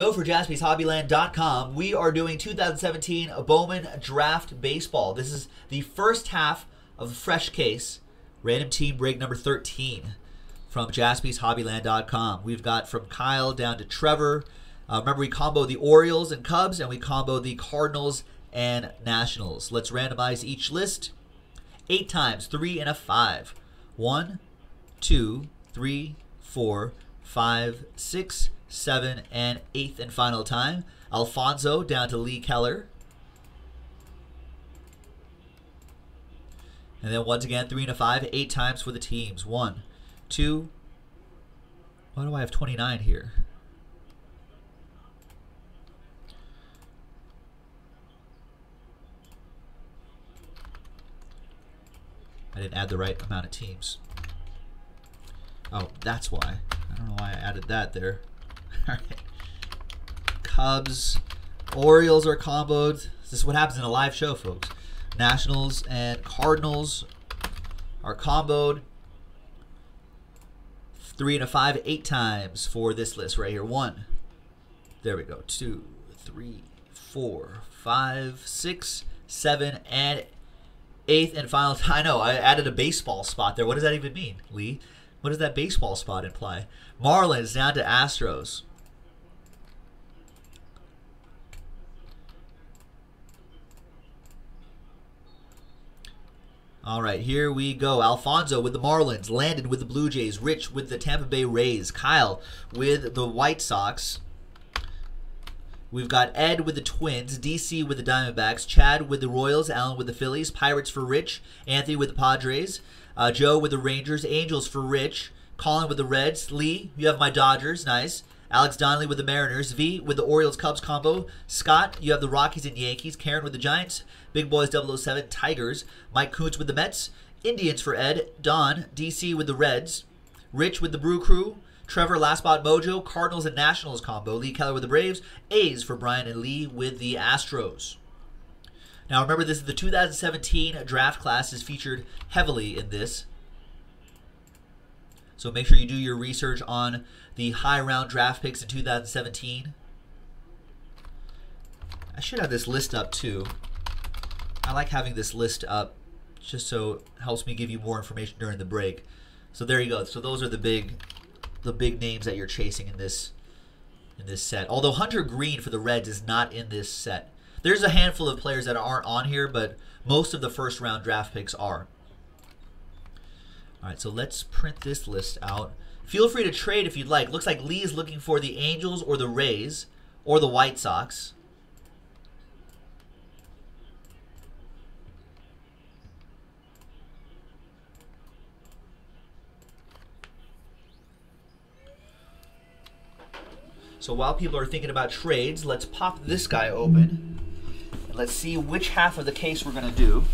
Go for jaspyshobbyland.com. We are doing 2017 Bowman Draft Baseball. This is the first half of the fresh case, random team break number 13 from jaspyshobbyland.com. We've got from Kyle down to Trevor. Uh, remember, we combo the Orioles and Cubs, and we combo the Cardinals and Nationals. Let's randomize each list eight times, three and a five. One, two, three, four, five, six, seven, and eighth and final time. Alfonso down to Lee Keller. And then once again, three and a five, eight times for the teams. One, two. Why do I have 29 here? I didn't add the right amount of teams. Oh, that's why. I don't know why I added that there. All right. Cubs, Orioles are comboed. This is what happens in a live show, folks. Nationals and Cardinals are comboed. Three and a five, eight times for this list right here. One. There we go. Two, three, four, five, six, seven, and eighth and final. I know I added a baseball spot there. What does that even mean, Lee? What does that baseball spot imply? Marlins down to Astros. All right, here we go. Alfonso with the Marlins, Landon with the Blue Jays, Rich with the Tampa Bay Rays, Kyle with the White Sox. We've got Ed with the Twins, DC with the Diamondbacks, Chad with the Royals, Alan with the Phillies, Pirates for Rich, Anthony with the Padres, uh, Joe with the Rangers, Angels for Rich, Colin with the Reds, Lee, you have my Dodgers, nice. Alex Donnelly with the Mariners, V with the Orioles Cubs combo, Scott, you have the Rockies and Yankees, Karen with the Giants, Big Boys 007 Tigers, Mike Kuntz with the Mets, Indians for Ed, Don, DC with the Reds, Rich with the Brew Crew, Trevor Last Spot Mojo, Cardinals and Nationals combo, Lee Keller with the Braves, A's for Brian and Lee with the Astros. Now remember this is the 2017 draft class is featured heavily in this. So make sure you do your research on the high round draft picks in 2017. I should have this list up too. I like having this list up just so it helps me give you more information during the break. So there you go. So those are the big the big names that you're chasing in this in this set. Although Hunter Greene for the Reds is not in this set. There's a handful of players that aren't on here, but most of the first round draft picks are. All right, so let's print this list out. Feel free to trade if you'd like. Looks like Lee's looking for the Angels or the Rays or the White Sox. So while people are thinking about trades, let's pop this guy open. Let's see which half of the case we're going to do.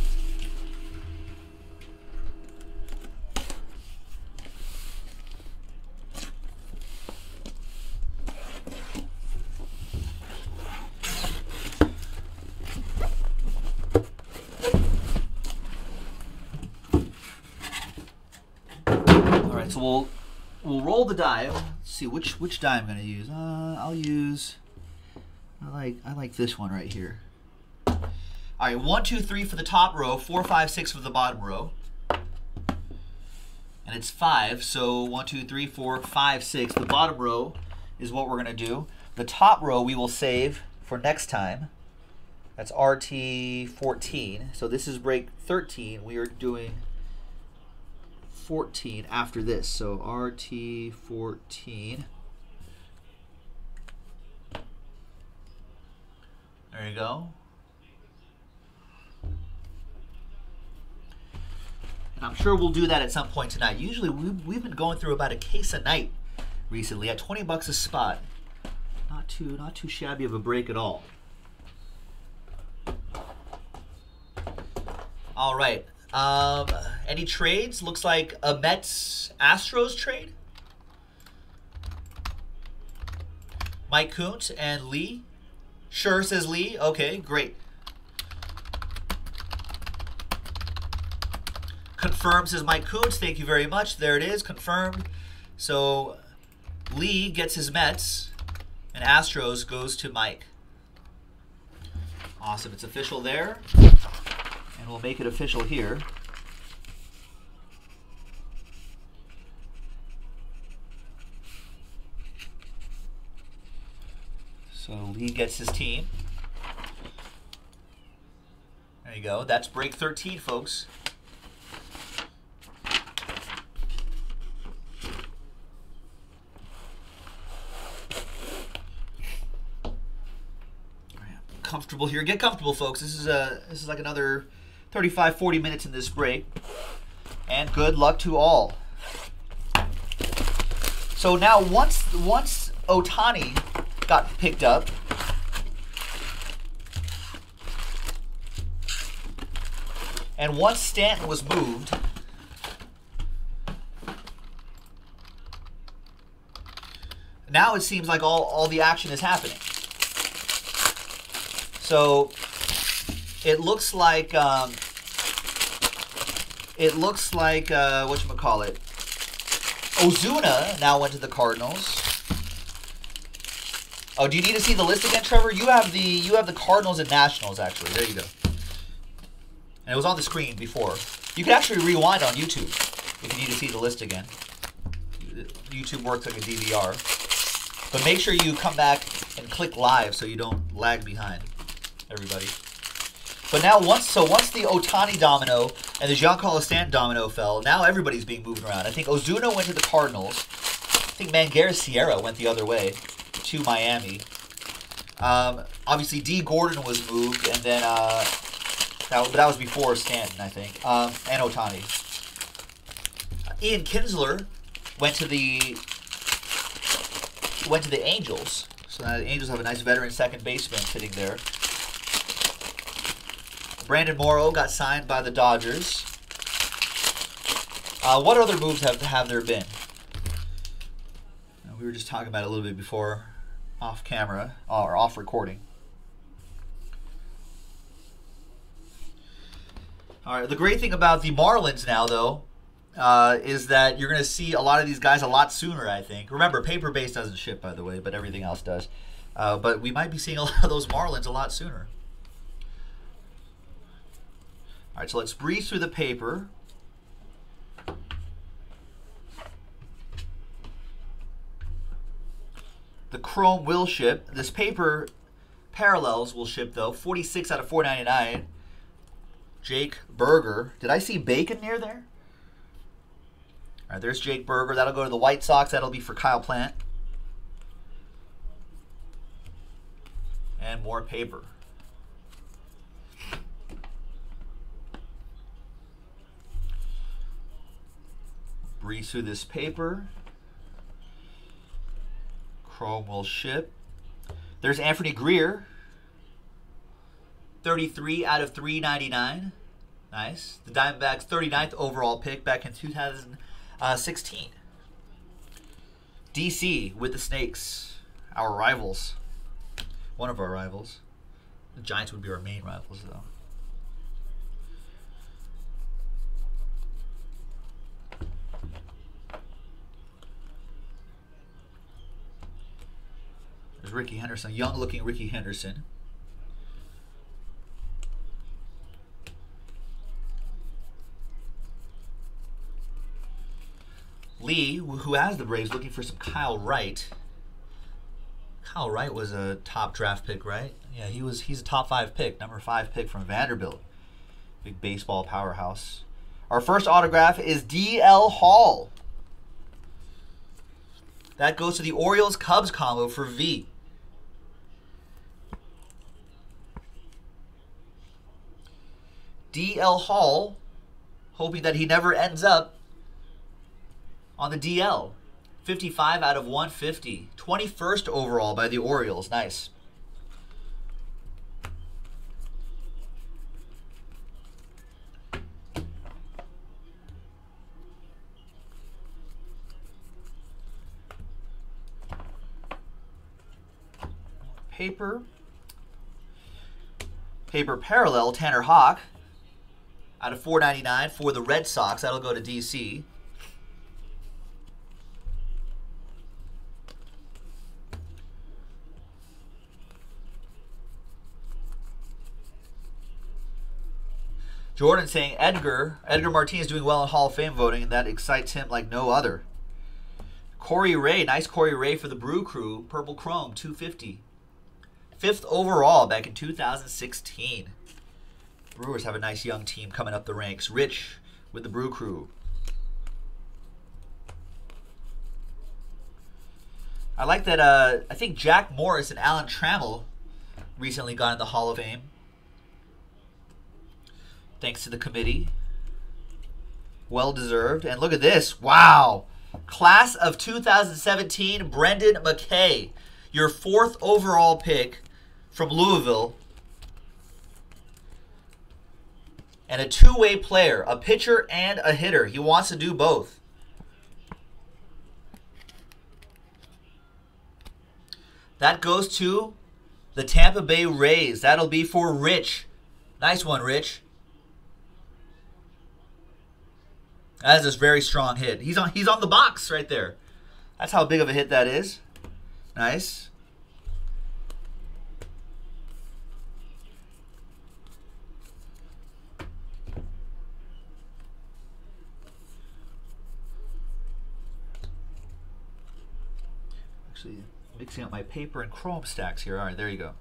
All right, so we'll we'll roll the die. Let's see which which die I'm going to use. Uh, I'll use. I like I like this one right here. All right, one, two, three for the top row, four, five, six for the bottom row, and it's five. So one, two, three, four, five, six. The bottom row is what we're going to do. The top row we will save for next time. That's RT 14. So this is break 13. We are doing 14 after this. So RT 14. There you go. And I'm sure we'll do that at some point tonight. Usually we've, we've been going through about a case a night recently at 20 bucks a spot. Not too not too shabby of a break at all. All right. Um, any trades? Looks like a Mets Astros trade. Mike Kuntz and Lee. Sure, says Lee. Okay, great. Confirmed, says Mike Coons. Thank you very much. There it is, confirmed. So Lee gets his Mets, and And Astros goes to Mike. Awesome. It's official there. And we'll make it official here. So Lee gets his team. There you go. That's break 13, folks. Comfortable here. Get comfortable, folks. This is a this is like another 35, 40 minutes in this break. And good luck to all. So now once once Ohtani got picked up, and once Stanton was moved, now it seems like all, all the action is happening. So it looks like um, it looks like uh, what you call it. Ozuna now went to the Cardinals. Oh, do you need to see the list again, Trevor? You have the you have the Cardinals and Nationals actually. There you go. And it was on the screen before. You can actually rewind on YouTube if you need to see the list again. YouTube works like a DVR. But make sure you come back and click live so you don't lag behind everybody. But now once so once the Ohtani domino and the Giancarlo Stanton domino fell, now everybody's being moved around. I think Ozuna went to the Cardinals. I think Magneuris Sierra went the other way to Miami. Um, obviously, Dee Gordon was moved, and then uh, that, that was before Stanton, I think, um, and Ohtani. Ian Kinsler went to the went to the Angels. So now the Angels have a nice veteran second baseman sitting there. Brandon Morrow got signed by the Dodgers. Uh, what other moves have have there been? We were just talking about it a little bit before, off camera or off recording. All right. The great thing about the Marlins now, though, uh, is that you're going to see a lot of these guys a lot sooner. I think. Remember, paper base doesn't ship, by the way, but everything else does. Uh, but we might be seeing a lot of those Marlins a lot sooner. All right, so let's breeze through the paper. The Chrome will ship. This paper parallels will ship though. 46 out of 499. Jake Burger. Did I see bacon near there? All right, there's Jake Burger. That'll go to the White Sox. That'll be for Kyle Plant. And more paper. Breeze through this paper. Chrome will ship. There's Anfernee Grier. 33 out of 399. Nice. The Diamondbacks 39th overall pick back in 2016. DC with the Snakes, our rivals. One of our rivals. The Giants would be our main rivals, though. There's Rickey Henderson, young looking Rickey Henderson. Lee, who has the Braves, looking for some Kyle Wright. Kyle Wright was a top draft pick, right? Yeah, he was. He's a top five pick, number five pick from Vanderbilt, big baseball powerhouse. Our first autograph is DL Hall. That goes to the Orioles Cubs combo for V. DL Hall, hoping that he never ends up on the DL. 55 out of 150. 21st overall by the Orioles. Nice. Paper. Paper parallel, Tanner Houck out of 499 for the Red Sox. That'll go to DC. Jordan saying Edgar, Edgar Martinez doing well in Hall of Fame voting, and that excites him like no other. Corey Ray, nice Corey Ray for the Brew Crew, Purple Chrome, 250. Fifth overall back in 2016. Brewers have a nice young team coming up the ranks. Rich with the Brew Crew. I like that. Uh, I think Jack Morris and Alan Trammell recently got in the Hall of Fame. Thanks to the committee. Well deserved. And look at this. Wow. Class of 2017, Brendan McKay. Your fourth overall pick from Louisville. And a two way player, a pitcher and a hitter. He wants to do both. That goes to the Tampa Bay Rays. That'll be for Rich. Nice one, Rich. That is a very strong hit. He's on he's on the box right there. That's how big of a hit that is. Nice. Actually, mixing up my paper and chrome stacks here. All right, there you go.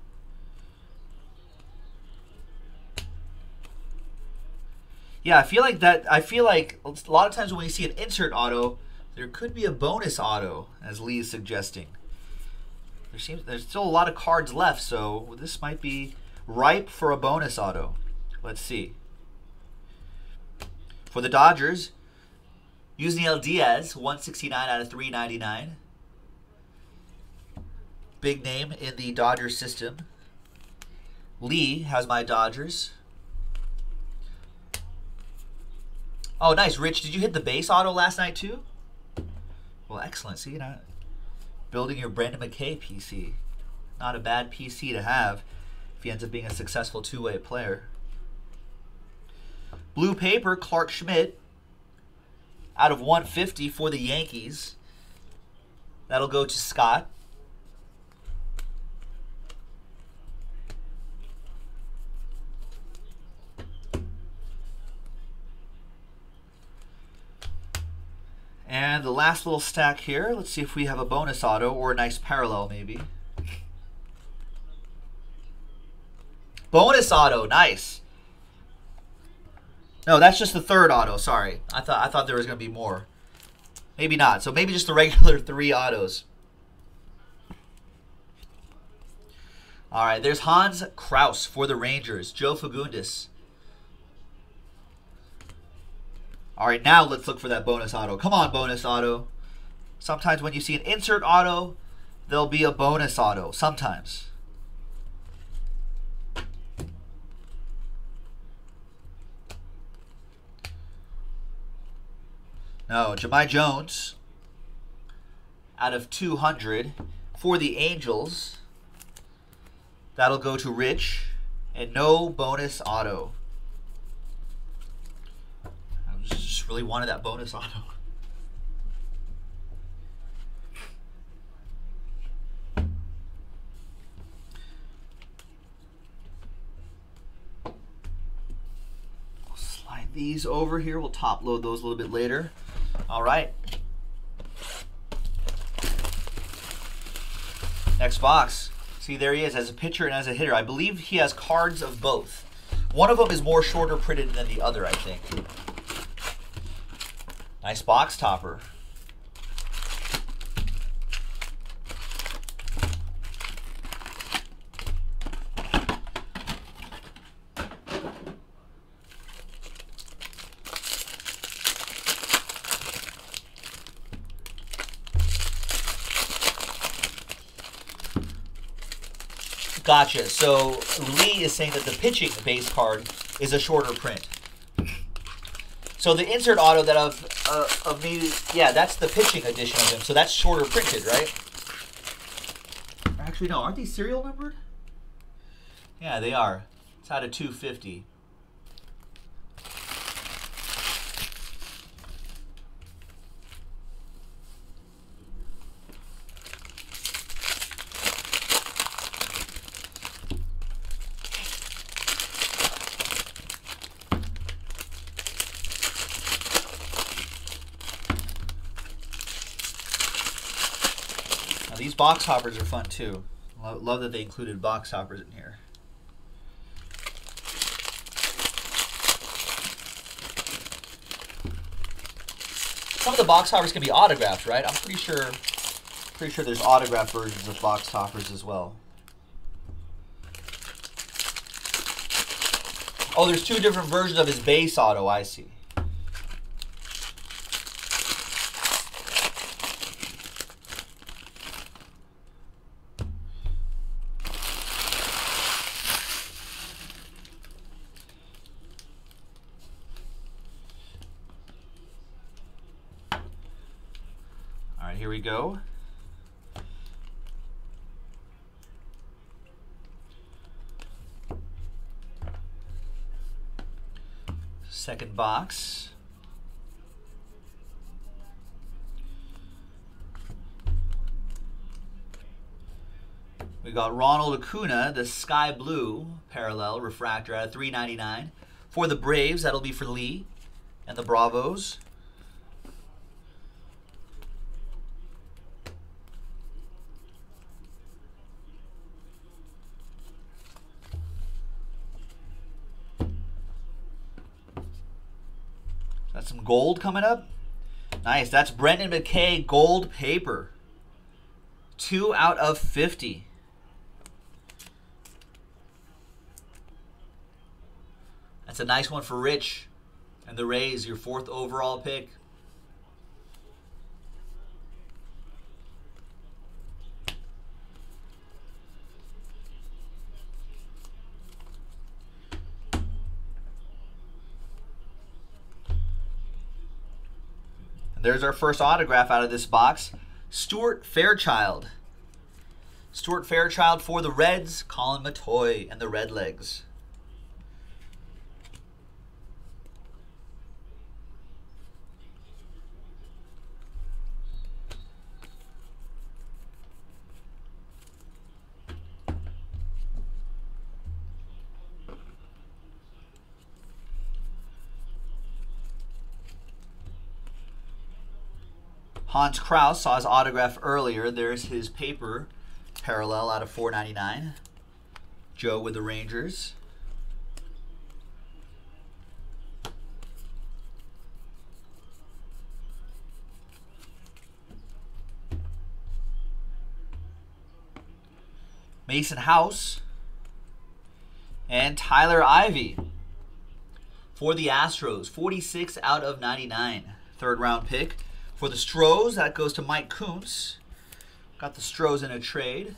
Yeah, I feel like that. I feel like a lot of times when you see an insert auto, there could be a bonus auto, as Lee is suggesting. There seems there's still a lot of cards left, so this might be ripe for a bonus auto. Let's see. For the Dodgers, Yusniel Diaz, 169 out of 399. Big name in the Dodgers system. Lee has my Dodgers. Oh, nice. Rich, did you hit the base auto last night too? Well, excellent. See, you not building your Brendan McKay PC. Not a bad PC to have if he ends up being a successful two-way player. Blue paper, Clarke Schmidt. Out of 150 for the Yankees. That'll go to Scott. And the last little stack here, let's see if we have a bonus auto or a nice parallel maybe. Bonus auto, nice. No, that's just the third auto, sorry. I thought I thought there was gonna be more. Maybe not. So maybe just the regular three autos. All right, there's Hans Crouse for the Rangers. Joe Fagundes. All right, now let's look for that bonus auto. Come on, bonus auto. Sometimes when you see an insert auto, there'll be a bonus auto. Sometimes. No, Jahmai Jones out of 200 for the Angels. That'll go to Rich. And no bonus auto. Just really wanted that bonus auto. slide these over here. We'll top load those a little bit later. All right. Next box. See, there he is as a pitcher and as a hitter. I believe he has cards of both. One of them is more shorter printed than the other, I think. Nice box topper. Gotcha. So Lee is saying that the pitching base card is a shorter print. So the insert auto that of uh, of me, yeah, that's the pitching edition of them. So that's shorter printed, right? Actually, no. Aren't these serial numbered? Yeah, they are. It's out of 250. Box toppers are fun too. Love, love that they included box toppers in here. Some of the box toppers can be autographed, right? I'm pretty sure pretty sure there's autographed versions of box toppers as well. Oh, there's two different versions of his base auto, I see. Go. Second box. We got Ronald Acuna, the sky blue parallel refractor at 399. For the Braves, that'll be for Lee and the Bravos. Gold coming up. Nice. That's Brendan McKay gold paper. Two out of 50. That's a nice one for Rich and the Rays, your fourth overall pick. There's our first autograph out of this box. Stuart Fairchild. Stuart Fairchild for the Reds, Colin Matoy and the Redlegs. Hans Crouse saw his autograph earlier. There's his paper parallel out of 499. Joe with the Rangers. Mason House and Tyler Ivey for the Astros. 46 out of 99. Third round pick. For the Stros, that goes to Mike Koontz. Got the Stros in a trade.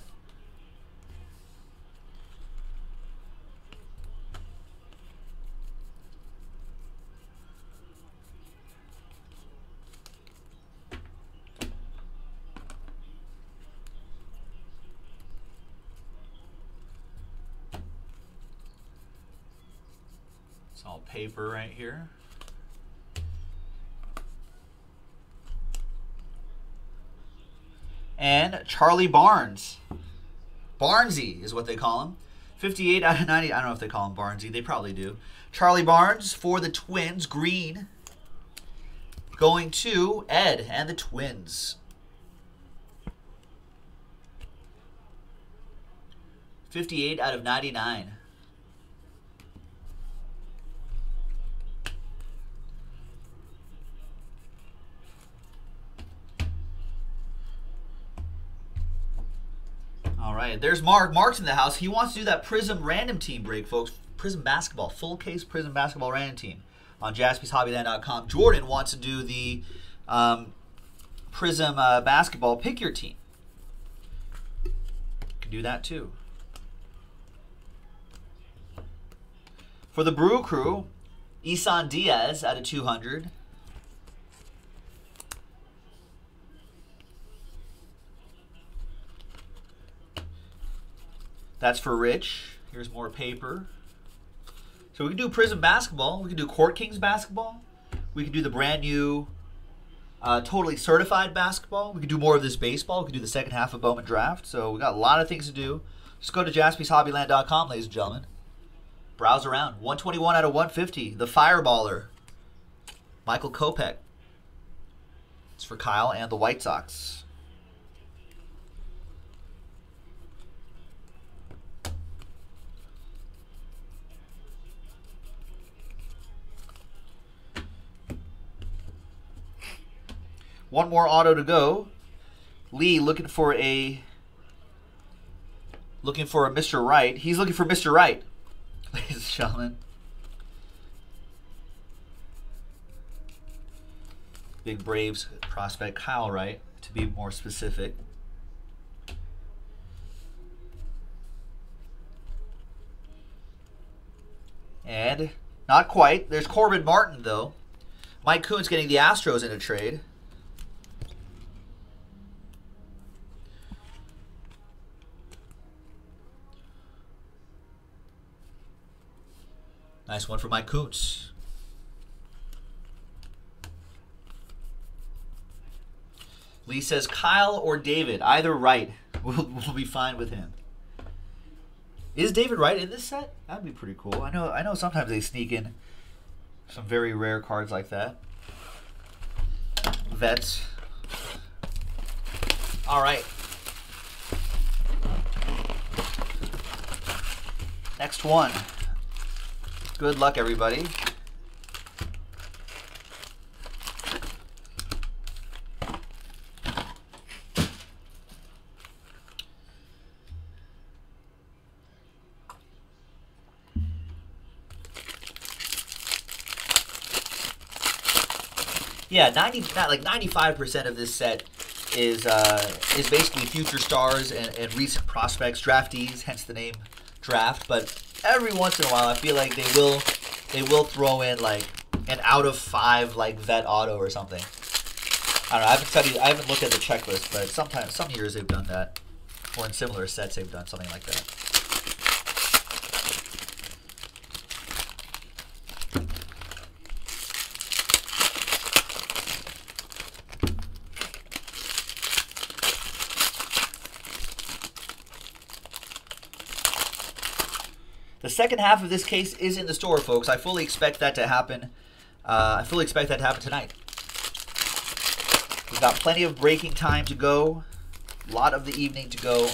It's all paper right here. And Charlie Barnes. Barnesy is what they call him. 58 out of 90. I don't know if they call him Barnesy. They probably do. Charlie Barnes for the Twins. Green. Going to Ed and the Twins. 58 out of 99. There's Mark. Mark's in the house. He wants to do that Prism random team break, folks. Prism basketball, full case Prism basketball random team on jaspyshobbyland.com. Jordan wants to do the um, Prism uh, basketball pick your team. You can do that too. For the Brew Crew, Isan Diaz out of 200. That's for Rich. Here's more paper. So we can do Prism basketball. We can do Court Kings basketball. We can do the brand new, uh, totally certified basketball. We can do more of this baseball. We can do the second half of Bowman Draft. So we got a lot of things to do. Just go to jaspyshobbyland.com, ladies and gentlemen. Browse around. 121 out of 150. The Fireballer. Michael Kopech. It's for Kyle and the White Sox. One more auto to go. Lee looking for a looking for a Mr. Right. He's looking for Mr. Right, ladies and gentlemen. Big Braves prospect Kyle Wright, to be more specific. And not quite. There's Corbin Martin, though. Mike Coon's getting the Astros in a trade. Nice one for Mike Coots. Lee says Kyle or David, either right. We'll, we'll be fine with him. Is David Wright in this set? That'd be pretty cool. I know I know sometimes they sneak in some very rare cards like that. Vets. All right. Next one. Good luck, everybody. Yeah, ninety not like ninety five percent of this set is uh, is basically future stars and, and recent prospects, draftees, hence the name draft. But every once in a while, I feel like they will they will throw in like an out of five like vet auto or something. I don't know. I haven't studied. I haven't looked at the checklist, but sometimes some years they've done that, or in similar sets they've done something like that. Second half of this case is in the store, folks. I fully expect that to happen. Uh, I fully expect that to happen tonight. We've got plenty of breaking time to go. A lot of the evening to go.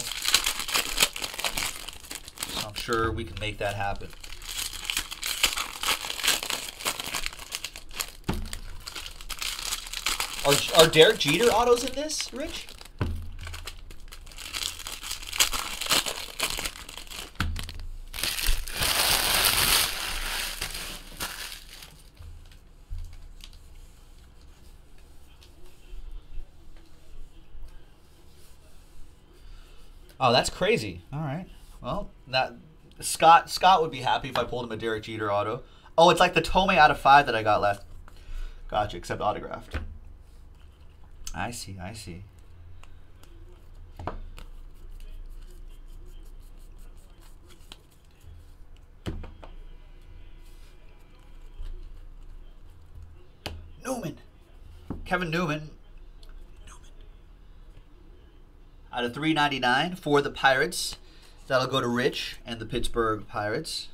So I'm sure we can make that happen. Are, are Derek Jeter autos in this, Rich? Oh, that's crazy. All right. Well, that Scott Scott would be happy if I pulled him a Derek Jeter auto. Oh, it's like the Tome out of five that I got left. Gotcha, except autographed. I see, I see. Newman. Kevin Newman out of 399 for the Pirates. That'll go to Rich and the Pittsburgh Pirates.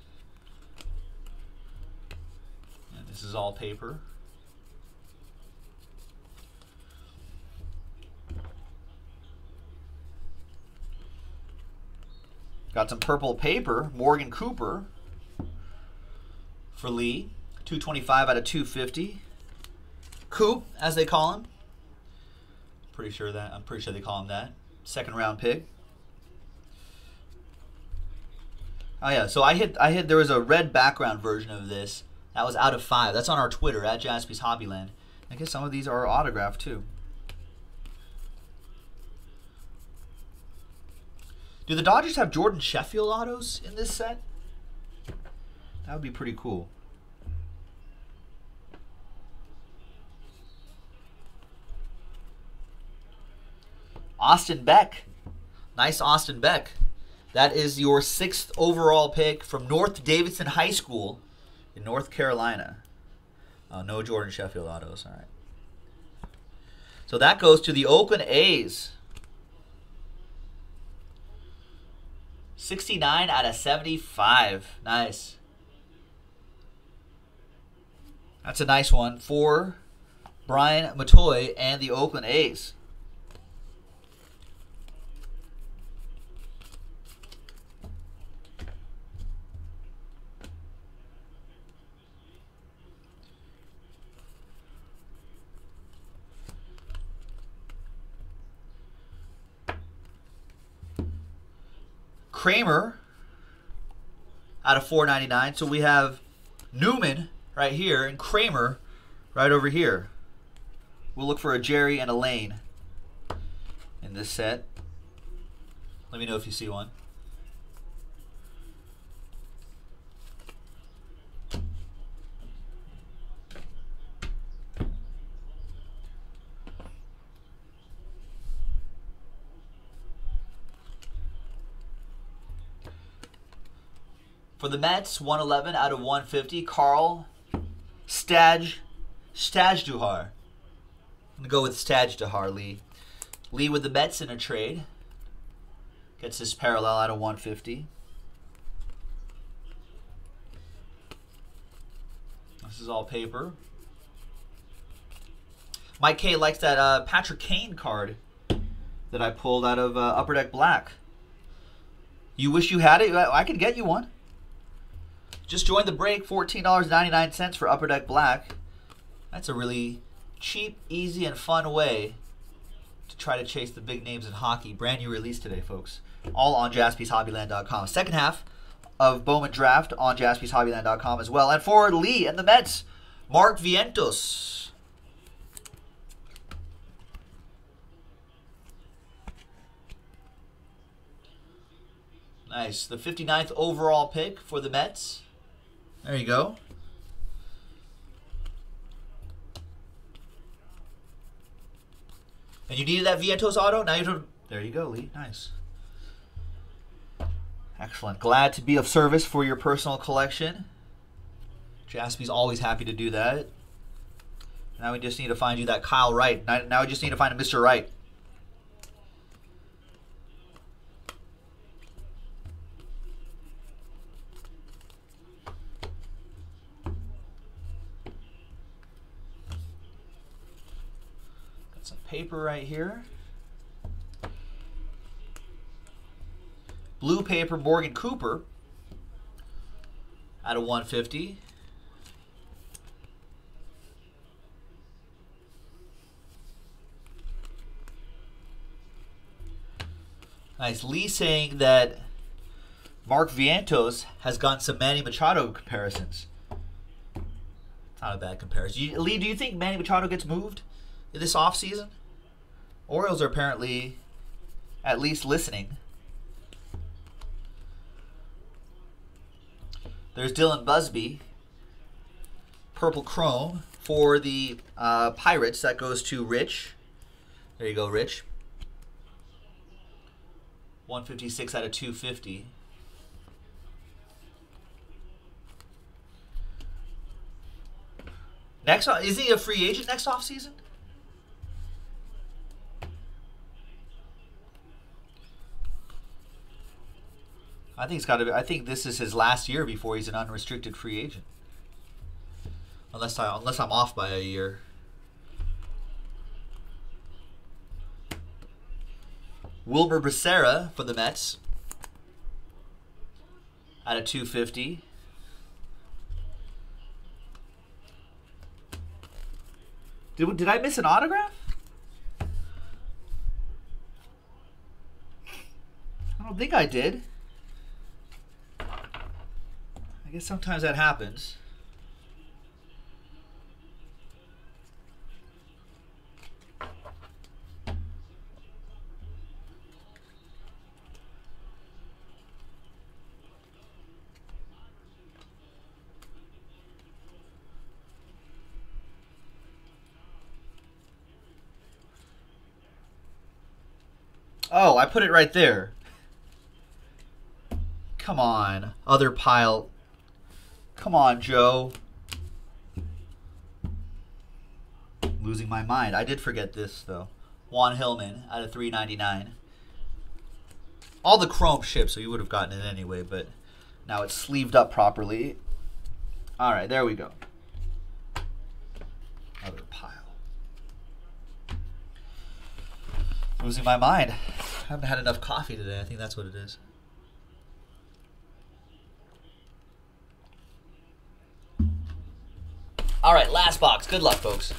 And this is all paper. Got some purple paper, Morgan Cooper for Lee. 225 out of 250. Coop, as they call him. Pretty sure that I'm pretty sure they call him that second round pick. Oh yeah, so I hit I hit there was a red background version of this. That was out of five. That's on our Twitter at Jaspy's Hobbyland. I guess some of these are autographed too. Do the Dodgers have Jordan Sheffield autos in this set? That would be pretty cool. Austin Beck. Nice Austin Beck. That is your sixth overall pick from North Davidson High School in North Carolina. Uh, no Jordan Sheffield autos. All right. So that goes to the Oakland A's. 69 out of 75. Nice. That's a nice one for Brian Matoy and the Oakland A's. Kramer out of 499. So we have Newman right here and Kramer right over here. We'll look for a Jerry and a Lane in this set. Let me know if you see one. For the Mets, 111 out of 150. Carl Stag Stajduhar. I'm going to go with Stajduhar, Lee. Lee with the Mets in a trade. Gets this parallel out of 150. This is all paper. Mike K likes that uh, Patrick Kane card that I pulled out of uh, Upper Deck Black. You wish you had it? I could get you one. Just joined the break, $14.99 for Upper Deck Black. That's a really cheap, easy, and fun way to try to chase the big names in hockey. Brand new release today, folks. All on jaspyshobbyland.com. Second half of Bowman Draft on jaspyshobbyland.com as well. And for Lee and the Mets, Mark Vientos. Nice. The 59th overall pick for the Mets. There you go. And you needed that Vientos auto? Now you. There you go, Lee. Nice. Excellent. Glad to be of service for your personal collection. Jaspy's always happy to do that. Now we just need to find you that Kyle Wright. Now we just need to find a Mr. Wright. Paper right here. Blue paper, Morgan Cooper out of 150. Nice. Lee saying that Mark Vientos has gotten some Manny Machado comparisons. Not a bad comparison. Lee, do you think Manny Machado gets moved this offseason? Orioles are apparently at least listening. There's Dylan Busby, purple chrome for the uh, Pirates. That goes to Rich. There you go, Rich. 156 out of 250. Next, is he a free agent next offseason? I think it's got to. Be, I think this is his last year before he's an unrestricted free agent. Unless I unless I'm off by a year. Wilmer Becerra for the Mets at a 250. Did, did I miss an autograph? I don't think I did. I guess sometimes that happens. Oh, I put it right there. Come on. Other pile. Come on, Joe. Losing my mind. I did forget this, though. Juan Hillman out of 399. All the chrome ships, so you would have gotten it anyway, but now it's sleeved up properly. All right, there we go. Other pile. Losing my mind. I haven't had enough coffee today. I think that's what it is. All right, last box. Good luck, folks.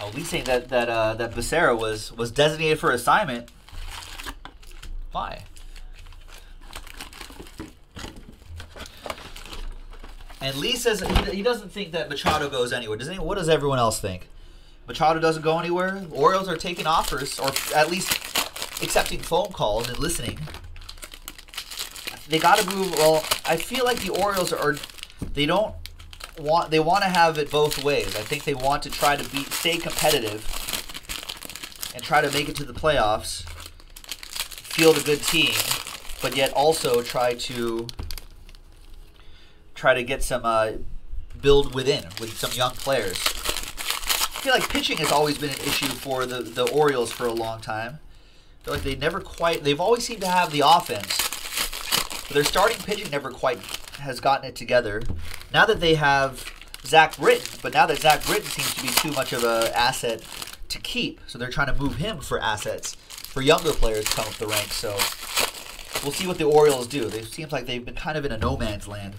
Oh, Lee saying that that uh, that Becerra was was designated for assignment Why? And Lee says he doesn't think that Machado goes anywhere. Does any, what does everyone else think? Machado doesn't go anywhere. Orioles are taking offers, or at least accepting phone calls and listening. They got to move. Well, I feel like the Orioles are. They don't want. They want to have it both ways. I think they want to try to be stay competitive and try to make it to the playoffs, field a good team, but yet also try to try to get some uh, build within with some young players. I feel like pitching has always been an issue for the, the Orioles for a long time. Like they never quite, they've always seemed to have the offense, but their starting pitching never quite has gotten it together. Now that they have Zach Britton, but now that Zach Britton seems to be too much of an asset to keep, so they're trying to move him for assets for younger players to come up the ranks. So we'll see what the Orioles do. It seems like they've been kind of in a no man's land.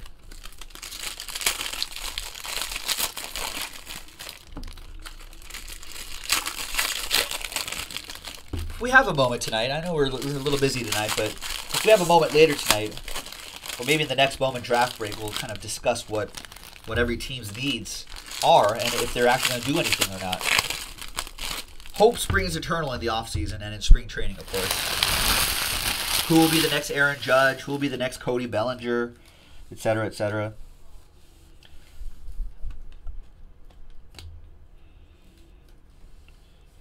we have a moment tonight, I know we're, we're a little busy tonight, but we have a moment later tonight, or maybe in the next moment draft break, we'll kind of discuss what what every team's needs are and if they're actually going to do anything or not. Hope springs eternal in the offseason and in spring training, of course. Who will be the next Aaron Judge? Who will be the next Cody Bellinger? Etc., etc.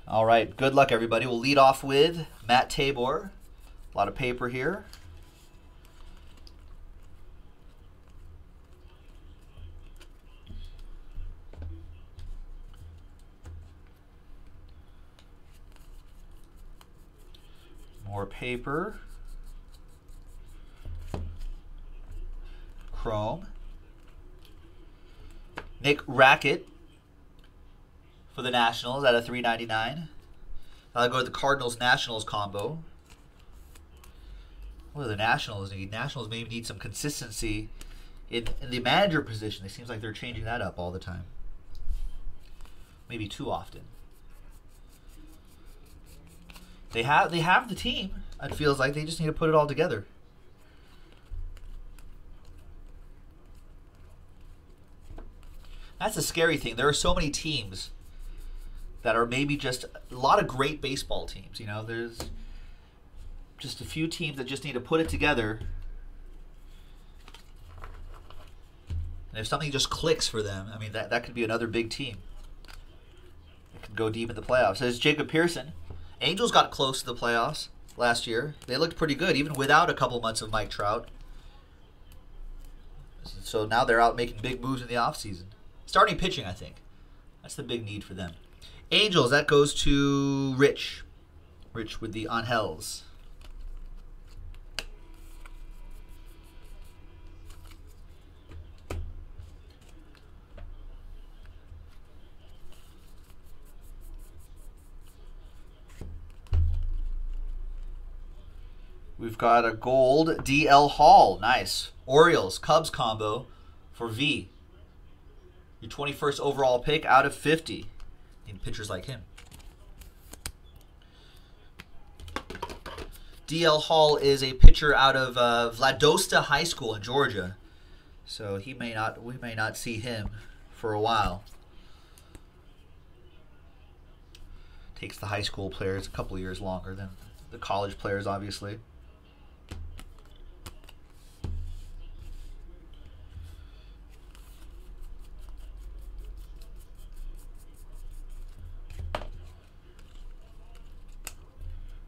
All right, good luck, everybody. We'll lead off with Matt Tabor. A lot of paper here. More paper. Chrome. Nick Raquet for the Nationals at a 399. I'll go to the Cardinals Nationals combo. What do the Nationals need? Nationals maybe need some consistency in, in the manager position. It seems like they're changing that up all the time. Maybe too often. They have they have the team. It feels like they just need to put it all together. That's the scary thing. There are so many teams that are maybe just a lot of great baseball teams. You know, there's just a few teams that just need to put it together. And if something just clicks for them, I mean, that, that could be another big team. It could go deep in the playoffs. As Jacob Pearson, Angels got close to the playoffs last year. They looked pretty good, even without a couple months of Mike Trout. So now they're out making big moves in the offseason. Starting pitching, I think. That's the big need for them. Angels, that goes to Rich. Rich with the Angels. We've got a gold DL Hall. Nice. Orioles, Cubs combo for V. Your 21st overall pick out of 50 in pitchers like him. DL Hall is a pitcher out of uh, Valdosta High School in Georgia, so he may not we may not see him for a while. Takes the high school players a couple years longer than the college players, obviously.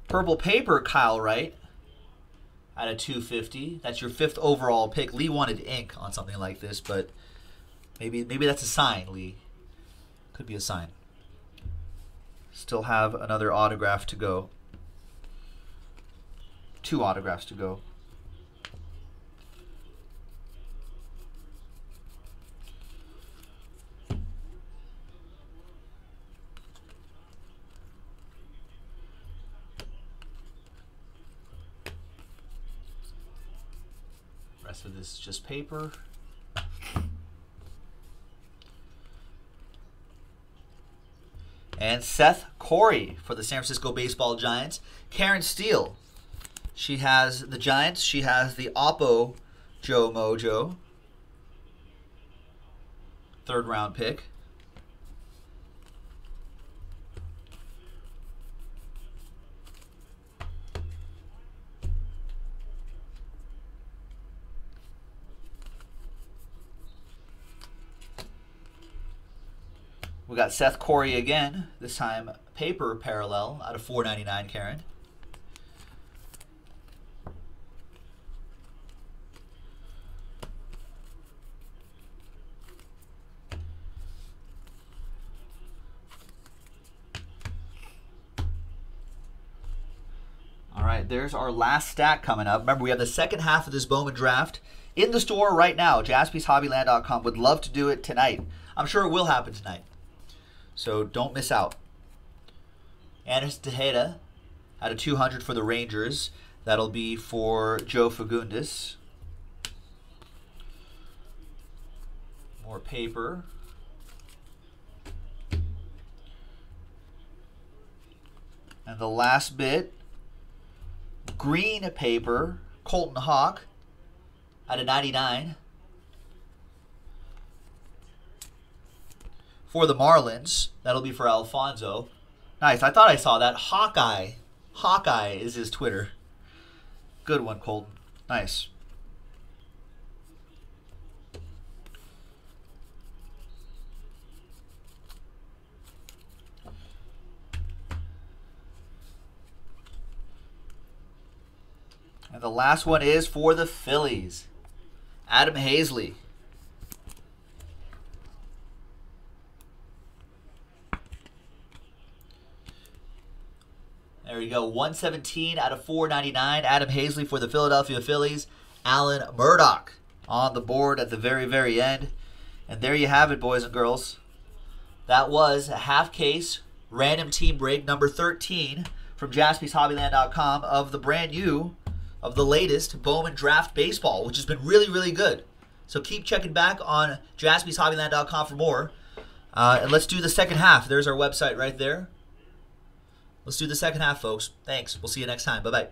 Purple paper, Kyle Wright. At a 250. That's your fifth overall pick. Lee wanted ink on something like this, but maybe maybe that's a sign, Lee. Could be a sign. Still have another autograph to go. Two autographs to go. rest of this is just paper. And Seth Corry for the San Francisco Baseball Giants. Karen Steele. She has the Giants. She has the Oppo Joe Mojo. Third round pick. Got Seth Corry again, this time paper parallel out of 499 Karen. All right, there's our last stack coming up. Remember, we have the second half of this Bowman draft in the store right now. JaspysHobbyland.com. Would love to do it tonight. I'm sure it will happen tonight. So don't miss out. Anis Tejeda out of 200 for the Rangers. That'll be for Joe Fagundes. More paper. And the last bit, green paper, Colton Hock out of 99. For the Marlins. That'll be for Alfonso. Nice. I thought I saw that. Hawkeye. Hawkeye is his Twitter. Good one, Colton. Nice. And the last one is for the Phillies. Adam Haseley. There you go. 117 out of 499. Adam Haseley for the Philadelphia Phillies. Alan Murdoch on the board at the very, very end. And there you have it, boys and girls. That was a half case random team break number 13 from jaspyshobbyland.com of the brand new, of the latest Bowman Draft Baseball, which has been really, really good. So keep checking back on jaspyshobbyland.com for more. Uh, and let's do the second half. There's our website right there. Let's do the second half, folks. Thanks. We'll see you next time. Bye bye.